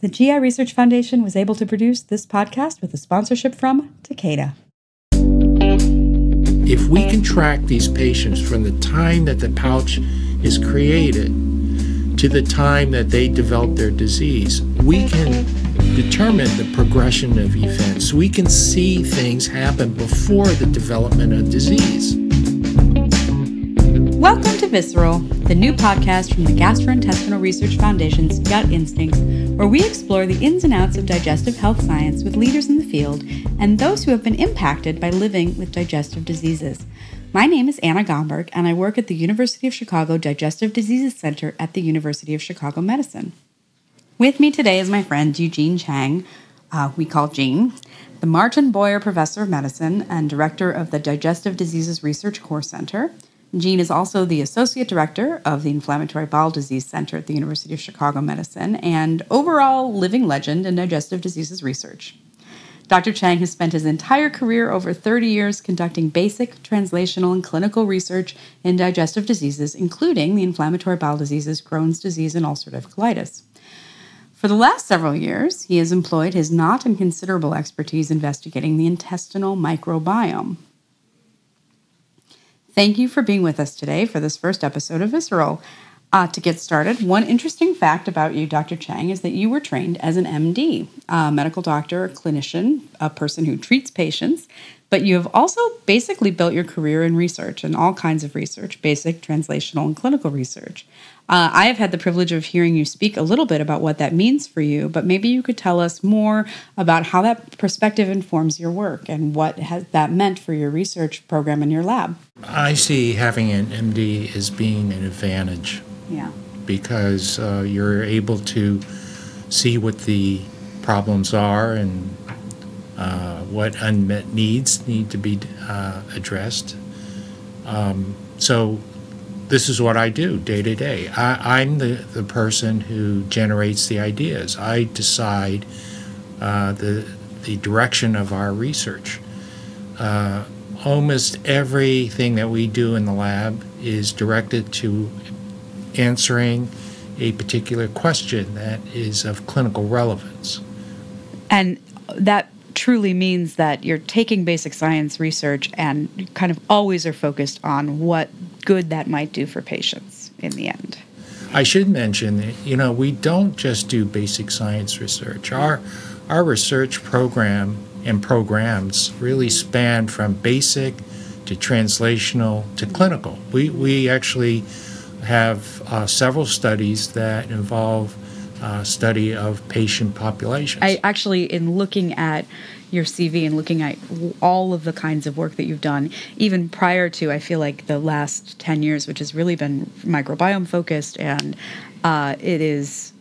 The GI Research Foundation was able to produce this podcast with a sponsorship from Takeda. If we can track these patients from the time that the pouch is created to the time that they develop their disease, we can determine the progression of events. We can see things happen before the development of disease. Welcome to Visceral, the new podcast from the Gastrointestinal Research Foundation's Gut Instincts, where we explore the ins and outs of digestive health science with leaders in the field and those who have been impacted by living with digestive diseases. My name is Anna Gomberg, and I work at the University of Chicago Digestive Diseases Center at the University of Chicago Medicine. With me today is my friend Eugene Chang, uh, we call Gene, the Martin Boyer Professor of Medicine and Director of the Digestive Diseases Research Core Center. Gene is also the Associate Director of the Inflammatory Bowel Disease Center at the University of Chicago Medicine and overall living legend in digestive diseases research. Dr. Chang has spent his entire career, over 30 years, conducting basic, translational, and clinical research in digestive diseases, including the inflammatory bowel diseases, Crohn's disease, and ulcerative colitis. For the last several years, he has employed his not inconsiderable expertise investigating the intestinal microbiome. Thank you for being with us today for this first episode of Visceral. Uh, to get started, one interesting fact about you, Dr. Chang, is that you were trained as an MD, a medical doctor, a clinician, a person who treats patients, but you have also basically built your career in research and all kinds of research, basic, translational, and clinical research. Uh, I have had the privilege of hearing you speak a little bit about what that means for you, but maybe you could tell us more about how that perspective informs your work and what has that meant for your research program in your lab. I see having an MD as being an advantage. Yeah. Because uh, you're able to see what the problems are and uh, what unmet needs need to be uh, addressed. Um, so this is what I do day to day. I, am the, the person who generates the ideas. I decide uh, the, the direction of our research. Uh, almost everything that we do in the lab is directed to answering a particular question that is of clinical relevance. And that truly means that you're taking basic science research and kind of always are focused on what good that might do for patients in the end. I should mention that you know we don't just do basic science research. Our our research program and programs really span from basic to translational to clinical. We we actually have uh, several studies that involve uh, study of patient populations. I actually, in looking at your CV and looking at all of the kinds of work that you've done, even prior to, I feel like the last 10 years, which has really been microbiome focused, and uh, it is,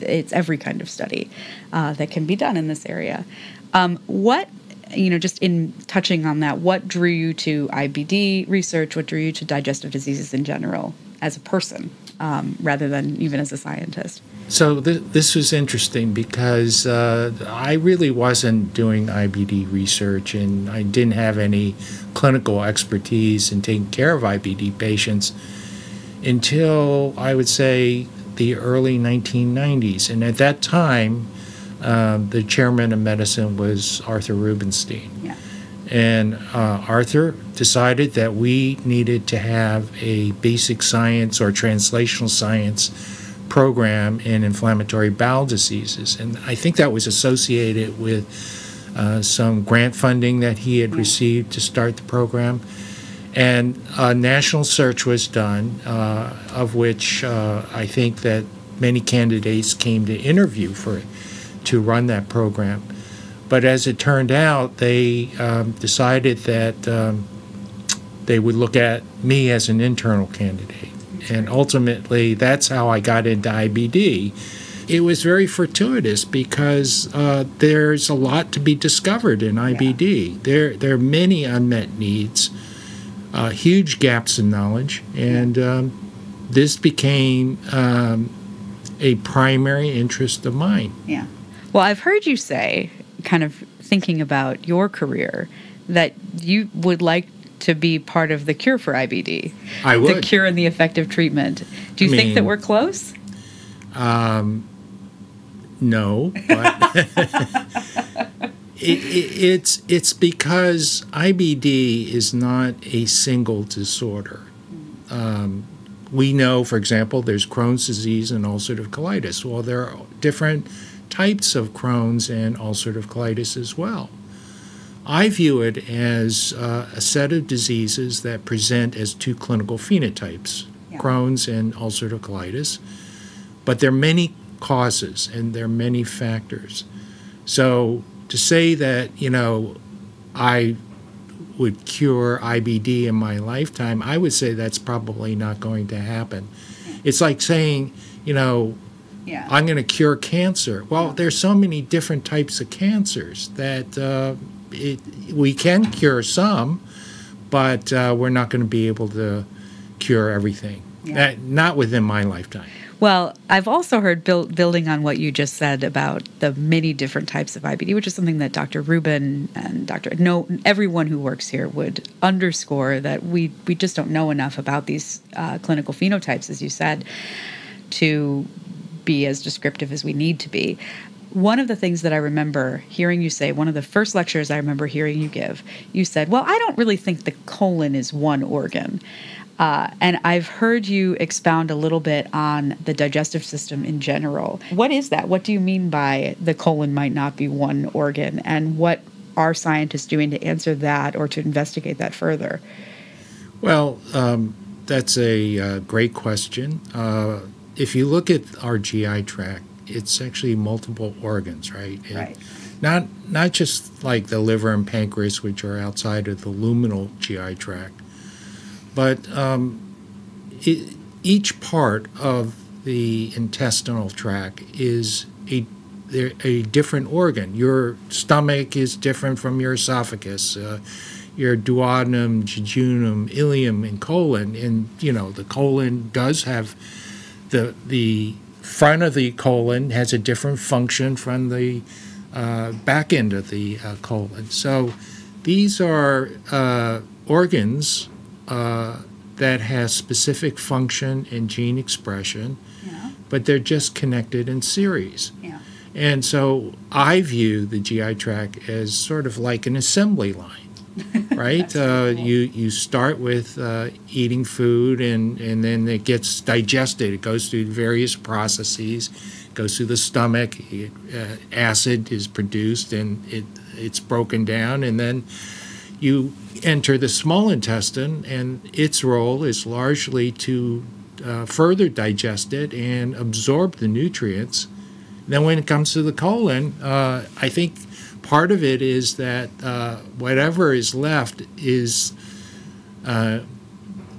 it's every kind of study uh, that can be done in this area. Um, what you know, just in touching on that, what drew you to IBD research? What drew you to digestive diseases in general as a person, um, rather than even as a scientist? So th- this was interesting because uh, I really wasn't doing IBD research, and I didn't have any clinical expertise in taking care of IBD patients until I would say the early 1990s. And at that time, um, the chairman of medicine was Arthur Rubenstein. Yeah. And uh, Arthur decided that we needed to have a basic science or translational science program in inflammatory bowel diseases. And I think that was associated with uh, some grant funding that he had received to start the program. And a national search was done, uh, of which uh, I think that many candidates came to interview for to run that program. But as it turned out, they um, decided that um, they would look at me as an internal candidate and ultimately that's how I got into IBD. It was very fortuitous because uh, there's a lot to be discovered in IBD. Yeah. There, there are many unmet needs, uh, huge gaps in knowledge, and um, this became um, a primary interest of mine. Yeah. Well, I've heard you say, kind of thinking about your career, that you would like to be part of the cure for IBD. I would. The cure and the effective treatment. Do you I think mean, that we're close? Um, no, but it, it, it's it's because IBD is not a single disorder. Um, we know, for example, there's Crohn's disease and ulcerative colitis. Well, there are different types of Crohn's and ulcerative colitis as well. I view it as uh, a set of diseases that present as two clinical phenotypes yeah. Crohn's and ulcerative colitis. But there are many causes and there are many factors. So to say that, you know, I would cure IBD in my lifetime, I would say that's probably not going to happen. It's like saying, you know, yeah. I'm going to cure cancer. Well, there's so many different types of cancers that uh, it, we can cure some, but uh, we're not going to be able to cure everything. Yeah. Uh, not within my lifetime. Well, I've also heard build, building on what you just said about the many different types of IBD, which is something that Dr. Rubin and Dr. No, everyone who works here would underscore that we we just don't know enough about these uh, clinical phenotypes, as you said, to be as descriptive as we need to be one of the things that I remember hearing you say, one of the first lectures I remember hearing you give, you said, Well, I don't really think the colon is one organ. Uh, and I've heard you expound a little bit on the digestive system in general. What is that? What do you mean by the colon might not be one organ? And what are scientists doing to answer that or to investigate that further? Well, um, that's a uh, great question. Uh, if you look at our GI tract, it's actually multiple organs, right? And right. Not not just like the liver and pancreas, which are outside of the luminal GI tract, but um, it, each part of the intestinal tract is a a different organ. Your stomach is different from your esophagus. Uh, your duodenum, jejunum, ileum, and colon, and you know the colon does have the the front of the colon has a different function from the uh, back end of the uh, colon. So these are uh, organs uh, that have specific function and gene expression, yeah. but they're just connected in series. Yeah. And so I view the GI tract as sort of like an assembly line. right? uh. You you start with uh, eating food, and and then it gets digested. It goes through various processes, goes through the stomach. It, uh, acid is produced, and it it's broken down, and then you enter the small intestine, and its role is largely to uh, further digest it and absorb the nutrients. Then, when it comes to the colon, uh, I think part of it is that uh, whatever is left is uh,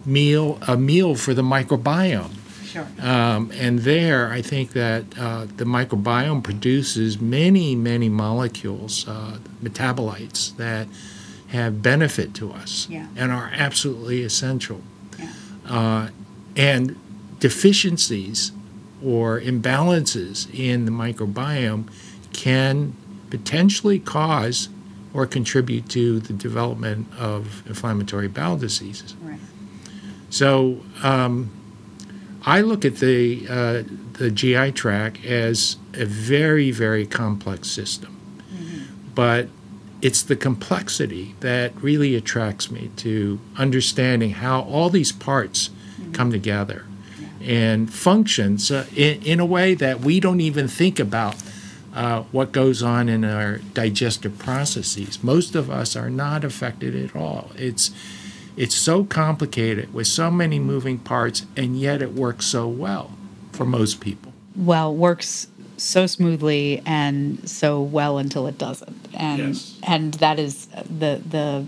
meal a meal for the microbiome. Sure. Um, and there, I think that uh, the microbiome produces many, many molecules, uh, metabolites that have benefit to us yeah. and are absolutely essential. Yeah. Uh, and deficiencies or imbalances in the microbiome can potentially cause or contribute to the development of inflammatory bowel diseases. Right. So um, I look at the uh, the GI tract as a very very complex system, mm-hmm. but it's the complexity that really attracts me to understanding how all these parts mm-hmm. come together yeah. and functions uh, in, in a way that we don't even think about uh, what goes on in our digestive processes. Most of us are not affected at all. It's it's so complicated with so many moving parts, and yet it works so well for most people. Well, works so smoothly and so well until it doesn't, and yes. and that is the the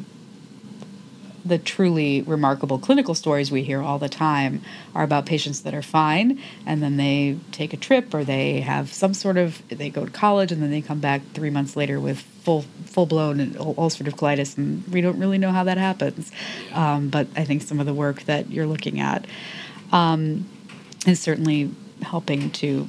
the truly remarkable clinical stories we hear all the time are about patients that are fine and then they take a trip or they have some sort of they go to college and then they come back three months later with full full blown ulcerative colitis and we don't really know how that happens. Um, but i think some of the work that you're looking at um, is certainly helping to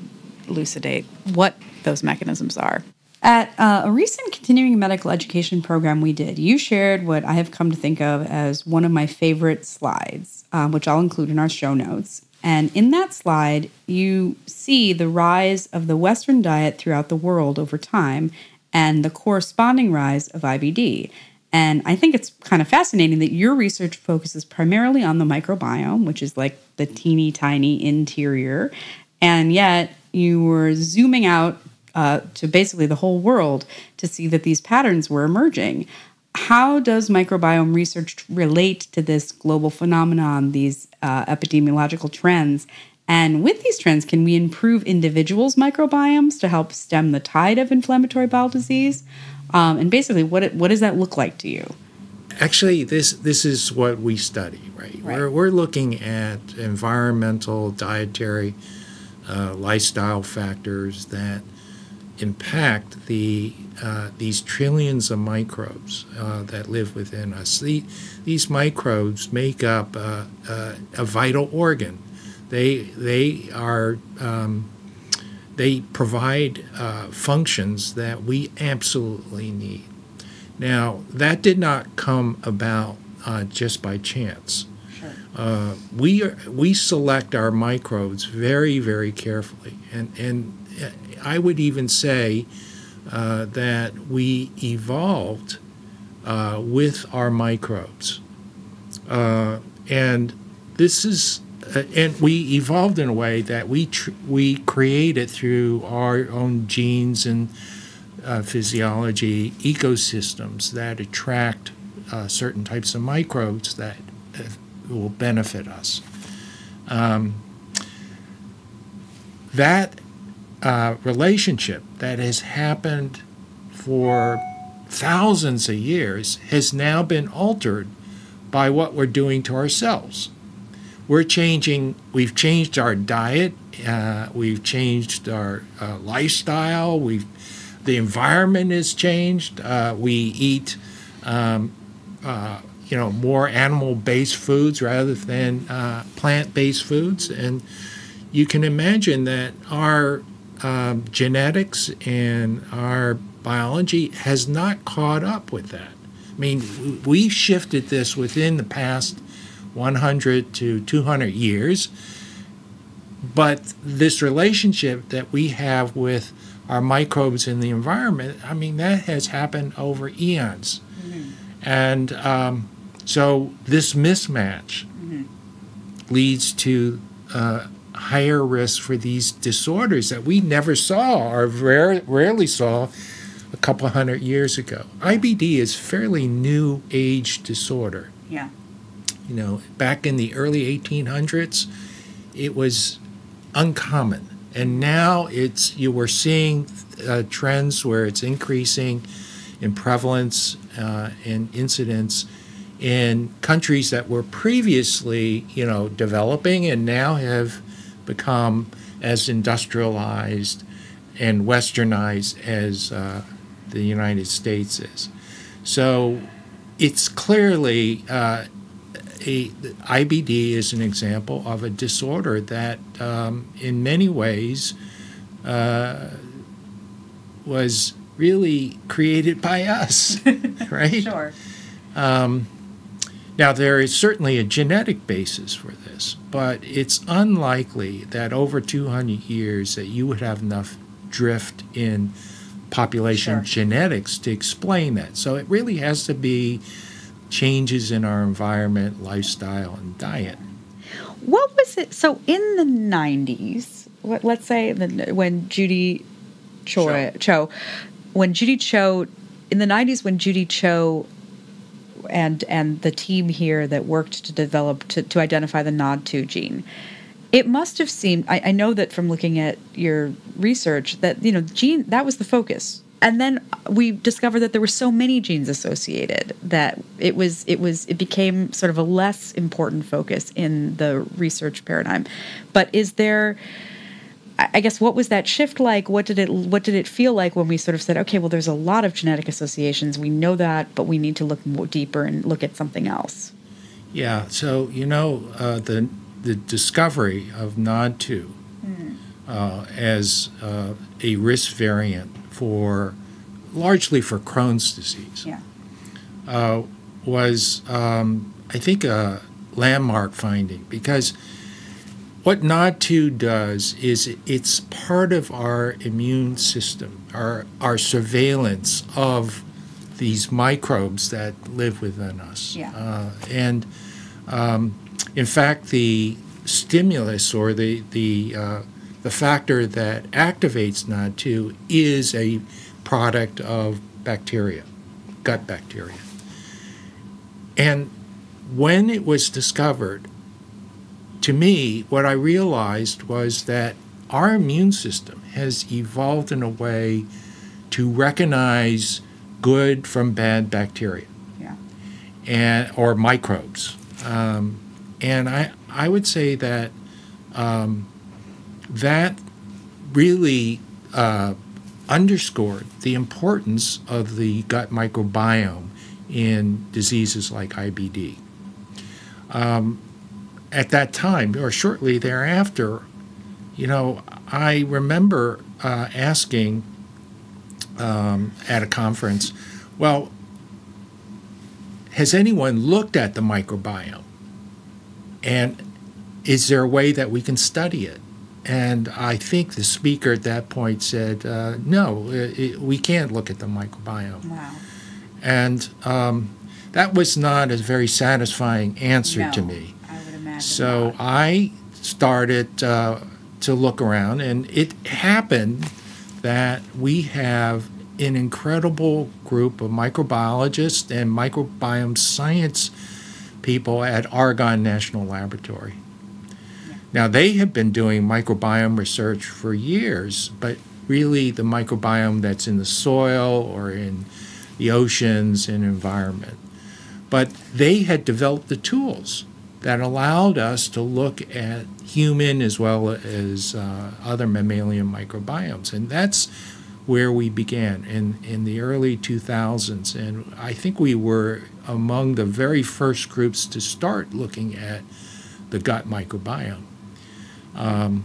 elucidate what those mechanisms are at uh, a recent continuing medical education program we did, you shared what I have come to think of as one of my favorite slides, um, which I'll include in our show notes. And in that slide, you see the rise of the Western diet throughout the world over time and the corresponding rise of IBD. And I think it's kind of fascinating that your research focuses primarily on the microbiome, which is like the teeny tiny interior. And yet you were zooming out uh, to basically the whole world to see that these patterns were emerging. How does microbiome research relate to this global phenomenon, these uh, epidemiological trends? And with these trends, can we improve individuals' microbiomes to help stem the tide of inflammatory bowel disease? Um, and basically, what what does that look like to you? Actually, this this is what we study, right? right. We're we're looking at environmental, dietary, uh, lifestyle factors that impact the uh, these trillions of microbes uh, that live within us. The, these microbes make up uh, uh, a vital organ. They they are um, they provide uh, functions that we absolutely need. Now, that did not come about uh, just by chance. Sure. Uh, we, are, we select our microbes very, very carefully. And, and I would even say uh, that we evolved uh, with our microbes. Uh, and this is uh, and we evolved in a way that we we created through our own genes and uh, physiology ecosystems that attract uh, certain types of microbes that will benefit us. Um, that uh, relationship that has happened for thousands of years has now been altered by what we're doing to ourselves we're changing. We've changed our diet. Uh, we've changed our uh, lifestyle. We've the environment has changed. Uh, we eat, um, uh, you know, more animal-based foods rather than uh, plant-based foods, and you can imagine that our um, genetics and our biology has not caught up with that. I mean, we've shifted this within the past 100 to 200 years. But this relationship that we have with our microbes in the environment, I mean, that has happened over eons. Mm-hmm. And um, so this mismatch mm-hmm. leads to uh, higher risk for these disorders that we never saw or rare, rarely saw a couple hundred years ago. IBD is fairly new age disorder. Yeah. You know, back in the early 1800s, it was uncommon, and now it's you were seeing uh, trends where it's increasing in prevalence uh, and incidence in countries that were previously, you know, developing and now have become as industrialized and westernized as uh, the United States is. So it's clearly uh, a IBD is an example of a disorder that, um, in many ways, uh, was really created by us, right? Sure. Um, now, there is certainly a genetic basis for this, but it's unlikely that over 200 years that you would have enough drift in population sure. genetics to explain that. So it really has to be changes in our environment, lifestyle, and diet. What was it? So in the 90s, let's say when Judy Cho, Cho, when Judy Cho, in the 90s, when Judy Cho and and the team here that worked to develop to, to identify the NOD2 gene, it must have seemed I, I know that from looking at your research that you know gene that was the focus. And then we discovered that there were so many genes associated that it was it was it became sort of a less important focus in the research paradigm. But is there I guess what was that shift like? What did it what did it feel like when we sort of said, okay, well, there's a lot of genetic associations. We know that, but we need to look more deeper and look at something else. Yeah. So you know uh, the the discovery of NOD2 mm. uh, as uh, a risk variant for largely for Crohn's disease. Yeah. Uh, was um, I think a landmark finding because what NOD2 does is it's part of our immune system, our, our surveillance of these microbes that live within us. Yeah. Uh, and um, in fact, the stimulus or the, the, uh, the factor that activates NOD2 is a product of bacteria, gut bacteria. And when it was discovered, to me, what I realized was that our immune system has evolved in a way to recognize good from bad bacteria Yeah. and or microbes. Um, and I I would say that um, that really uh, underscored the importance of the gut microbiome in diseases like IBD. Um, at that time, or shortly thereafter, you know, I remember uh, asking um, at a conference, well, has anyone looked at the microbiome? And is there a way that we can study it? And I think the speaker at that point said, uh, no, it, it, we can't look at the microbiome. Wow. And um, that was not a very satisfying answer no, to me. I would imagine. So. I started uh, to look around, and it happened that we have an incredible group of microbiologists and microbiome science people at Argonne National Laboratory. Now, they have been doing microbiome research for years, but really the microbiome that's in the soil or in the oceans and environment. But they had developed the tools that allowed us to look at human as well as uh, other mammalian microbiomes. And that's where we began in, in the early 2000s. And I think we were among the very first groups to start looking at the gut microbiome. Um,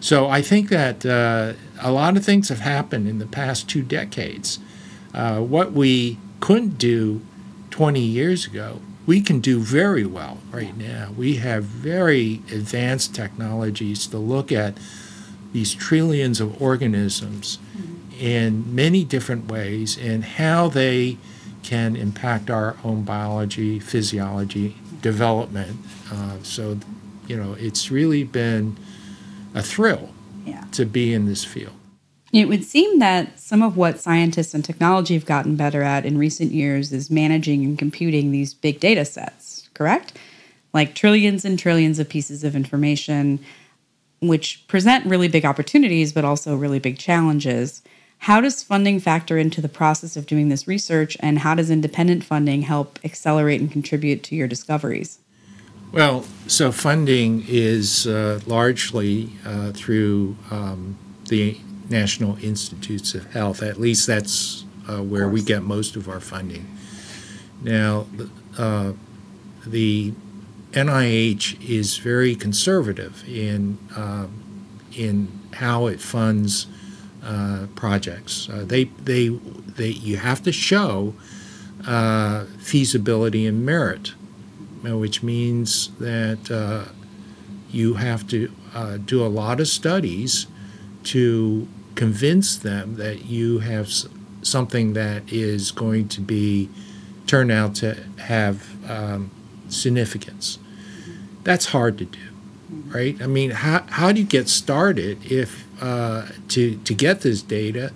so I think that uh, a lot of things have happened in the past two decades. Uh, what we couldn't do 20 years ago, we can do very well right now. We have very advanced technologies to look at these trillions of organisms in many different ways and how they can impact our own biology, physiology, development. Uh, so, you know, it's really been a thrill Yeah. to be in this field. It would seem that some of what scientists and technology have gotten better at in recent years is managing and computing these big data sets, correct? Like trillions and trillions of pieces of information, which present really big opportunities, but also really big challenges. How does funding factor into the process of doing this research, and how does independent funding help accelerate and contribute to your discoveries? Well, so funding is uh, largely uh, through um, the National Institutes of Health. At least that's uh, where we get most of our funding. Now, uh, the NIH is very conservative in um, in how it funds uh, projects. Uh, they they they you have to show uh, feasibility and merit, uh, which means that uh, you have to uh, do a lot of studies to convince them that you have something that is going to be turn out to have um, significance. That's hard to do, right? I mean, how, how do you get started if uh, to to get this data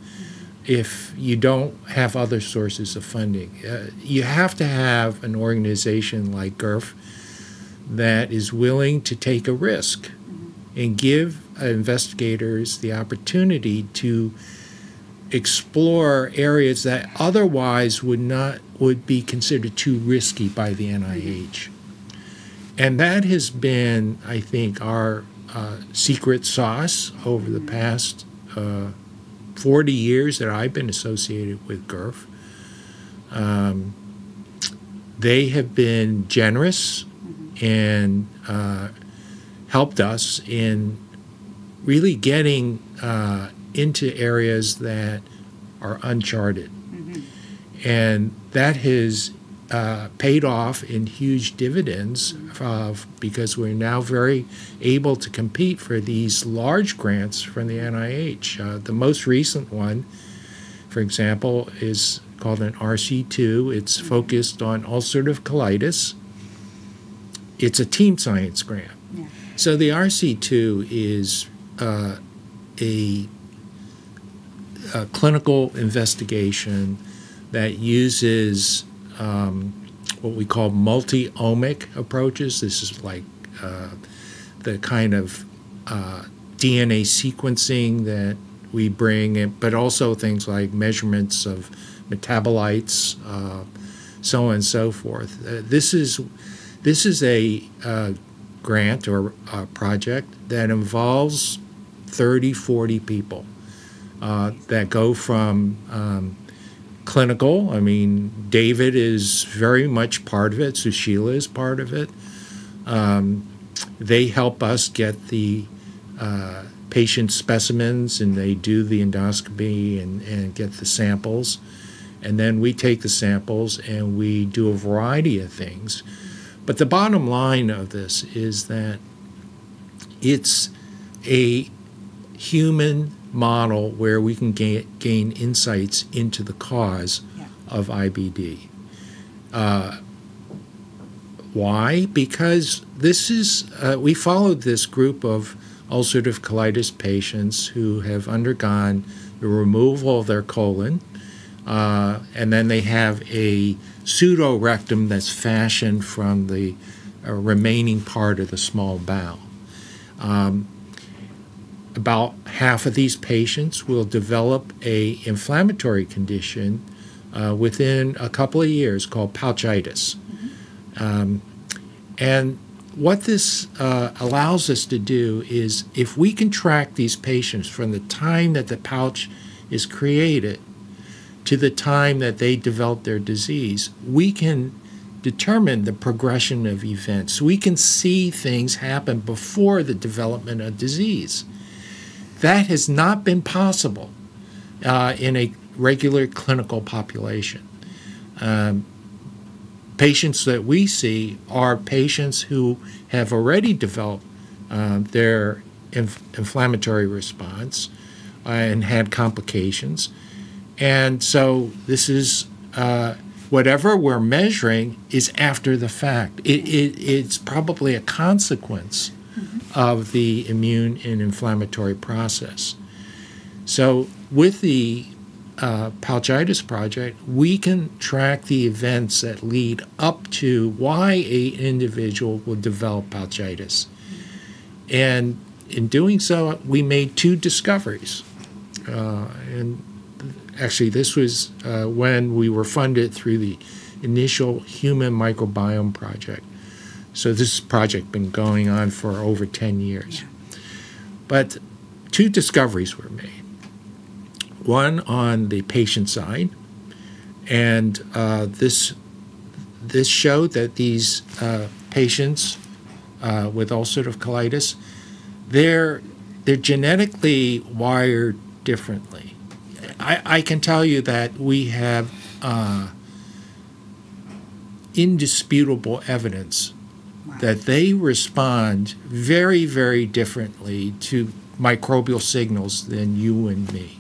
if you don't have other sources of funding? Uh, you have to have an organization like GIRF that is willing to take a risk and give investigators the opportunity to explore areas that otherwise would not would be considered too risky by the NIH. And that has been, I think, our uh, secret sauce over the past uh, 40 years that I've been associated with GIRF. Um, they have been generous and uh, helped us in really getting uh, into areas that are uncharted. And that has uh, paid off in huge dividends because we're now very able to compete for these large grants from the NIH. Uh, the most recent one, for example, is called an RC2. It's focused on ulcerative colitis. It's a team science grant. Yeah. So the RC2 is uh, a, a clinical investigation that uses um, what we call multi-omic approaches. This is like uh, the kind of uh, DNA sequencing that we bring, in, but also things like measurements of metabolites, uh, so on and so forth. Uh, this is this is a uh, grant or project that involves 30, 40 people uh, that go from um, clinical. I mean, David is very much part of it. Sushila is part of it. Um, they help us get the uh, patient specimens and they do the endoscopy and, and get the samples. And then we take the samples and we do a variety of things. But the bottom line of this is that it's a human model where we can gain, gain insights into the cause yeah. of IBD. Uh, why? Because this is, uh, we followed this group of ulcerative colitis patients who have undergone the removal of their colon, uh, and then they have a pseudo rectum that's fashioned from the uh, remaining part of the small bowel. Um, about half of these patients will develop a inflammatory condition uh, within a couple of years called pouchitis. Mm-hmm. Um, and what this uh, allows us to do is if we can track these patients from the time that the pouch is created to the time that they develop their disease, we can determine the progression of events. We can see things happen before the development of disease. That has not been possible uh, in a regular clinical population. Um, patients that we see are patients who have already developed uh, their inf- inflammatory response uh, and had complications. And so this is uh, whatever we're measuring is after the fact. It, it, it's probably a consequence of the immune and inflammatory process. So, with the uh, Pouchitis Project, we can track the events that lead up to why a individual will develop pouchitis. And in doing so, we made two discoveries. Uh, and actually, this was uh, when we were funded through the initial Human Microbiome Project. So this project been going on for over 10 years. Yeah. But two discoveries were made. One on the patient side, and uh, this this showed that these uh, patients uh, with ulcerative colitis, they're they're genetically wired differently. I, I can tell you that we have uh, indisputable evidence that they respond very, very differently to microbial signals than you and me.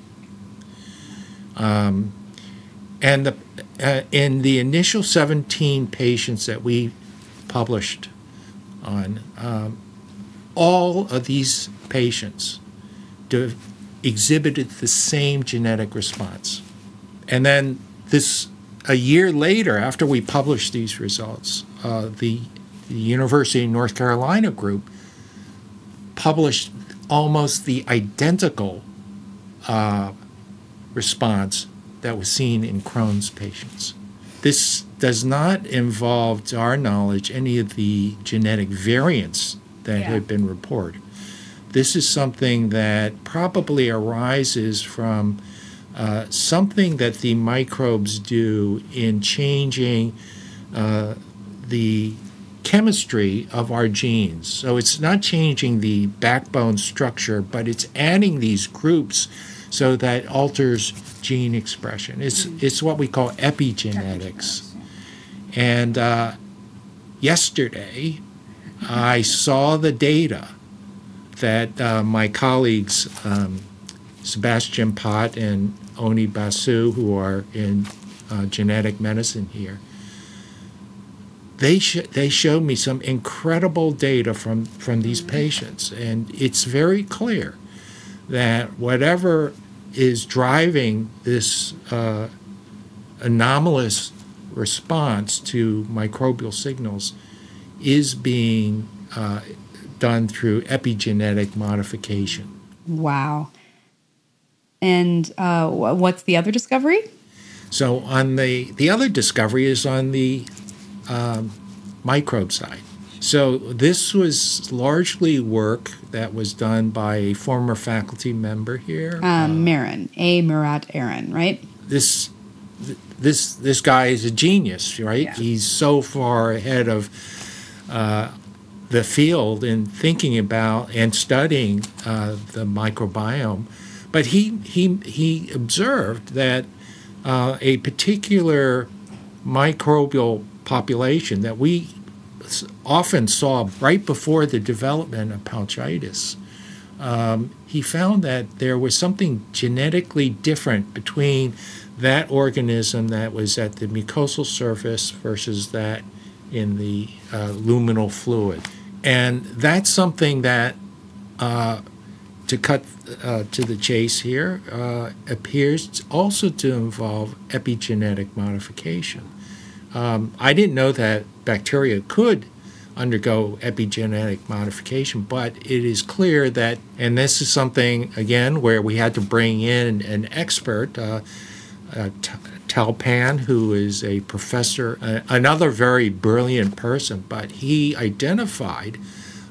Um, and the, uh, in the initial 17 patients that we published on, um, all of these patients exhibited the same genetic response. And then this, a year later, after we published these results, uh, the the University of North Carolina group published almost the identical uh, response that was seen in Crohn's patients. This does not involve, to our knowledge, any of the genetic variants that yeah. have been reported. This is something that probably arises from uh, something that the microbes do in changing uh, the chemistry of our genes. So it's not changing the backbone structure, but it's adding these groups so that alters gene expression. It's, mm. it's what we call epigenetics. And uh, yesterday, I saw the data that uh, my colleagues, um, Sebastian Pott and Oni Basu, who are in uh, genetic medicine here, they sh- they showed me some incredible data from from these patients, and it's very clear that whatever is driving this uh, anomalous response to microbial signals is being uh, done through epigenetic modification. Wow. And uh, what's the other discovery? So on the the other discovery is on the um, microbe side. So this was largely work that was done by a former faculty member here, um, Meren, A. Murat Eren, right? This this this guy is a genius, right? Yeah. He's so far ahead of uh, the field in thinking about and studying uh, the microbiome. But he he he observed that uh, a particular microbial population that we often saw right before the development of pouchitis. Um, he found that there was something genetically different between that organism that was at the mucosal surface versus that in the uh, luminal fluid. And that's something that, uh, to cut uh, to the chase here, uh, appears also to involve epigenetic modification. Um, I didn't know that bacteria could undergo epigenetic modification, but it is clear that, and this is something, again, where we had to bring in an expert, uh, uh, Tao Pan, who is a professor, uh, another very brilliant person, but he identified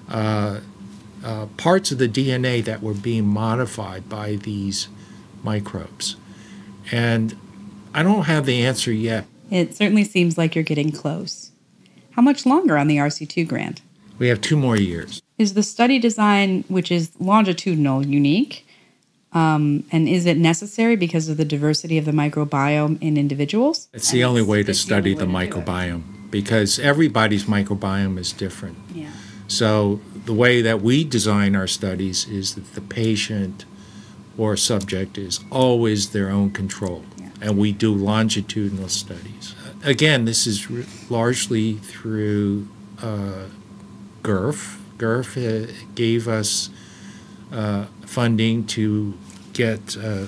uh, uh, parts of the DNA that were being modified by these microbes. And I don't have the answer yet. It certainly seems like you're getting close. How much longer on the RC2 grant? We have two more years. Is the study design, which is longitudinal, unique? Um, and is it necessary because of the diversity of the microbiome in individuals? It's the only way to study the, the microbiome because everybody's microbiome is different. Yeah. So the way that we design our studies is that the patient or subject is always their own control. And we do longitudinal studies. Again, this is largely through uh, GIRF. GIRF uh, gave us uh, funding to get, uh,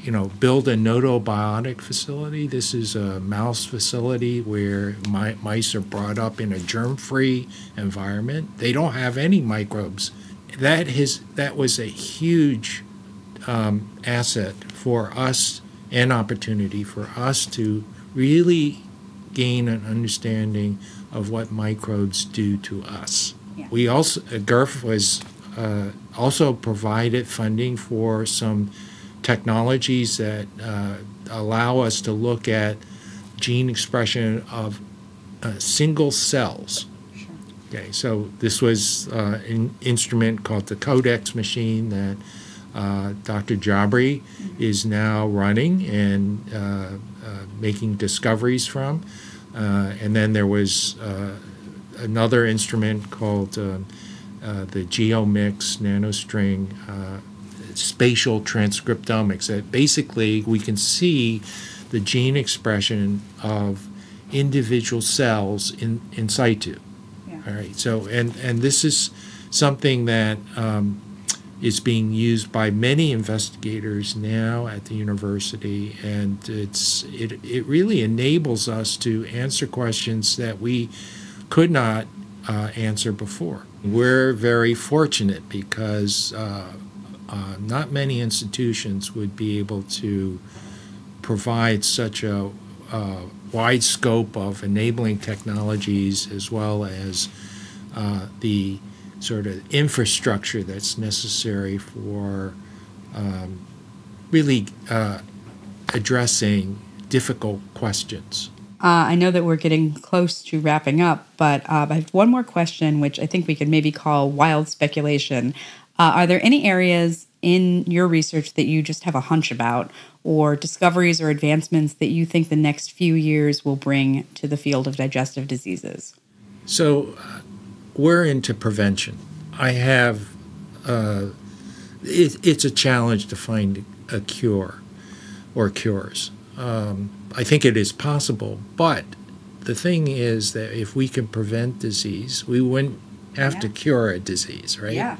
you know, build a gnotobiotic facility. This is a mouse facility where mice are brought up in a germ-free environment. They don't have any microbes. That is that was a huge um, asset for us and opportunity for us to really gain an understanding of what microbes do to us. Yeah. We also GIRF was uh, also provided funding for some technologies that uh, allow us to look at gene expression of uh, single cells. Okay, so this was uh, an instrument called the Codex machine that uh, Dr. Jabri is now running and uh, uh, making discoveries from. and then there was another instrument called um, uh, the GeoMx nanostring uh, spatial transcriptomics. That basically we can see the gene expression of individual cells in, in situ. Yeah. All right. So and and this is something that um, is being used by many investigators now at the university, and it's it it really enables us to answer questions that we could not uh, answer before. We're very fortunate because uh, uh, not many institutions would be able to provide such a uh, wide scope of enabling technologies as well as uh, the sort of infrastructure that's necessary for um, really uh, addressing difficult questions. Uh, I know that we're getting close to wrapping up, but uh, I have one more question, which I think we could maybe call wild speculation. Uh, are there any areas in your research that you just have a hunch about, or discoveries or advancements that you think the next few years will bring to the field of digestive diseases? So, uh, we're into prevention. I have, uh, it, it's a challenge to find a cure or cures. Um, I think it is possible, but the thing is that if we can prevent disease, we wouldn't have yeah. to cure a disease, right? Yeah.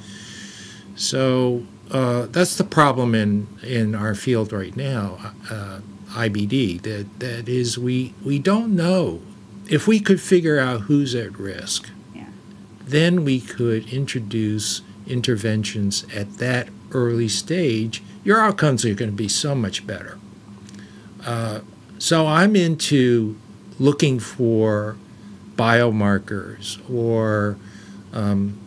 So uh, that's the problem in in our field right now, uh, IBD. That that is we we don't know if we could figure out who's at risk. Then we could introduce interventions at that early stage. Your outcomes are going to be so much better. Uh, so I'm into looking for biomarkers or um,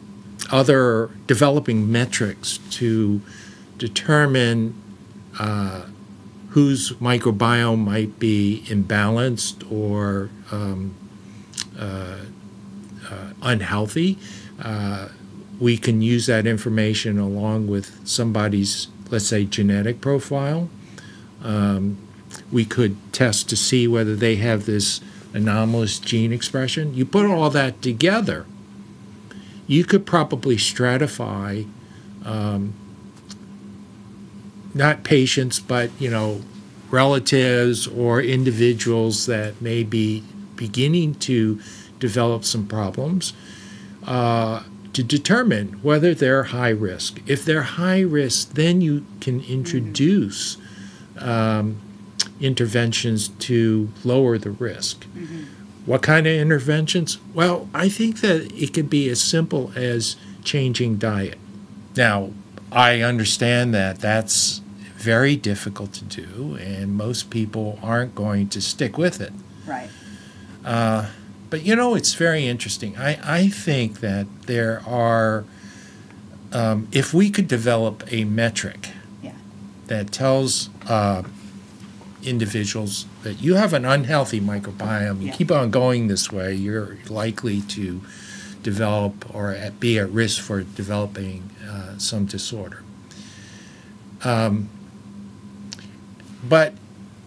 other developing metrics to determine uh, whose microbiome might be imbalanced or um, uh, unhealthy. Uh, we can use that information along with somebody's, let's say, genetic profile. Um, we could test to see whether they have this anomalous gene expression. You put all that together, you could probably stratify um, not patients, but you know, relatives or individuals that may be beginning to develop some problems uh, to determine whether they're high risk. If they're high risk, then you can introduce um, interventions to lower the risk. Mm-hmm. What kind of interventions? Well, I think that it could be as simple as changing diet. Now, I understand that that's very difficult to do, and most people aren't going to stick with it. Right. Uh, but you know, it's very interesting. I, I think that there are, um, if we could develop a metric yeah. that tells uh, individuals that you have an unhealthy microbiome, you Yeah. keep on going this way, you're likely to develop or at, be at risk for developing uh, some disorder. Um, but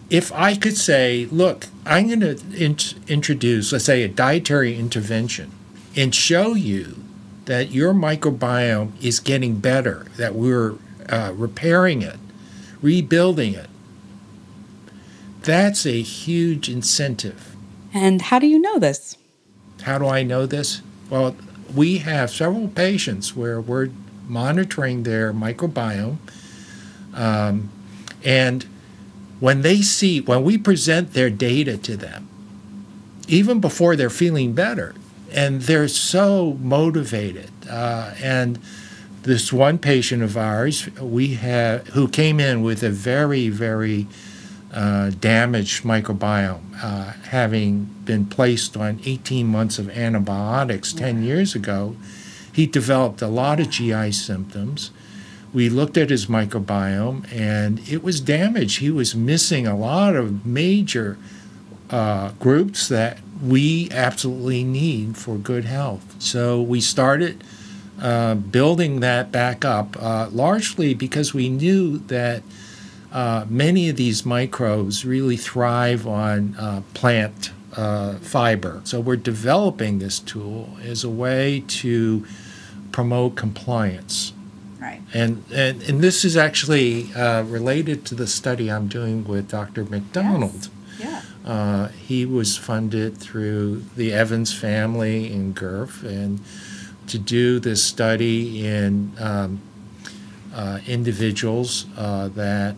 if I could say, look, I'm going to int- introduce, let's say, a dietary intervention and show you that your microbiome is getting better, that we're uh, repairing it, rebuilding it, that's a huge incentive. And how do you know this? How do I know this? Well, we have several patients where we're monitoring their microbiome. Um, and when they see, when we present their data to them, even before they're feeling better, and they're so motivated. Uh, and this one patient of ours, we have who came in with a very, very uh, damaged microbiome, uh, having been placed on 18 months of antibiotics 10 years ago. He developed a lot of GI symptoms. We looked at his microbiome and it was damaged. He was missing a lot of major uh, groups that we absolutely need for good health. So we started uh, building that back up, uh, largely because we knew that uh, many of these microbes really thrive on uh, plant uh, fiber. So we're developing this tool as a way to promote compliance. Right. And, and, and this is actually uh, related to the study I'm doing with Dr. McDonald. Yes. Yeah. Uh, he was funded through the Evans family in GIRF and to do this study in um, uh, individuals that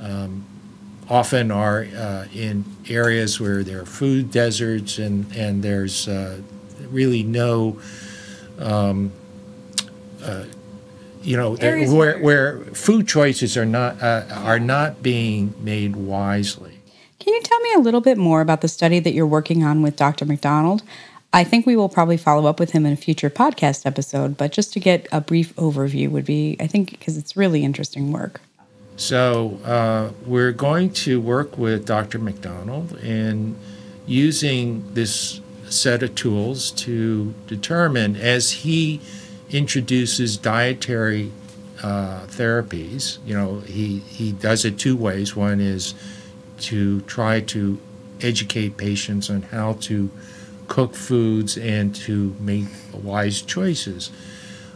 um, often are uh, in areas where there are food deserts and, and there's uh, really no, um, uh, you know, where, where food choices are not, uh, are not being made wisely. Can you tell me a little bit more about the study that you're working on with Dr. McDonald? I think we will probably follow up with him in a future podcast episode, but just to get a brief overview would be, I think, because it's really interesting work. So uh, we're going to work with Dr. McDonald in using this set of tools to determine as he introduces dietary uh, therapies. You know, he, he does it two ways. One is to try to educate patients on how to cook foods and to make wise choices.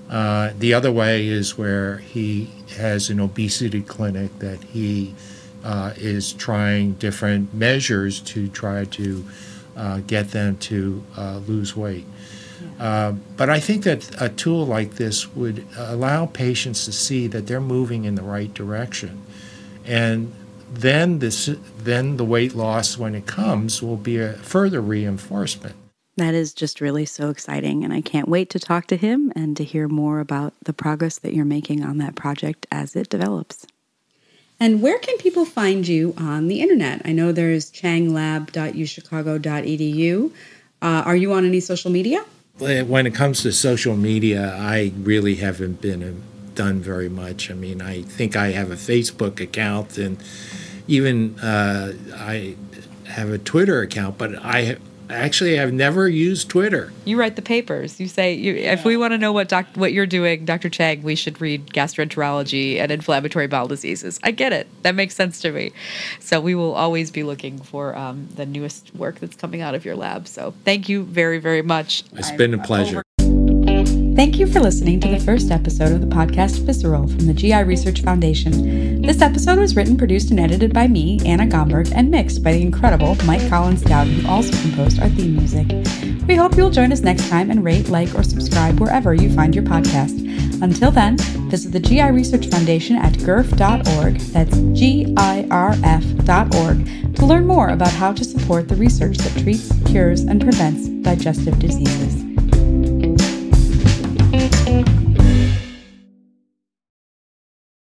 Uh, the other way is where he has an obesity clinic that he uh, is trying different measures to try to uh, get them to uh, lose weight. Uh, but I think that a tool like this would allow patients to see that they're moving in the right direction. And then, this, then the weight loss, when it comes, will be a further reinforcement. That is just really so exciting. And I can't wait to talk to him and to hear more about the progress that you're making on that project as it develops. And where can people find you on the internet? I know there's changlab.uchicago.edu. Uh, are you on any social media? When it comes to social media, I really haven't been uh, done very much. I mean, I think I have a Facebook account and even uh, I have a Twitter account, but I Actually, I've never used Twitter. You write the papers. You say you, if we want to know what doc, what you're doing, Dr. Chang, we should read gastroenterology and inflammatory bowel diseases. I get it. That makes sense to me. So we will always be looking for um, the newest work that's coming out of your lab. So thank you very, very much. It's I'm been a pleasure. Thank you for listening to the first episode of the podcast Visceral from the GI Research Foundation. This episode was written, produced, and edited by me, Anna Gomberg, and mixed by the incredible Mike Collins Dowden, who also composed our theme music. We hope you'll join us next time and rate, like, or subscribe wherever you find your podcast. Until then, visit the GI Research Foundation at girf.org, that's G I R F.org, to learn more about how to support the research that treats, cures, and prevents digestive diseases.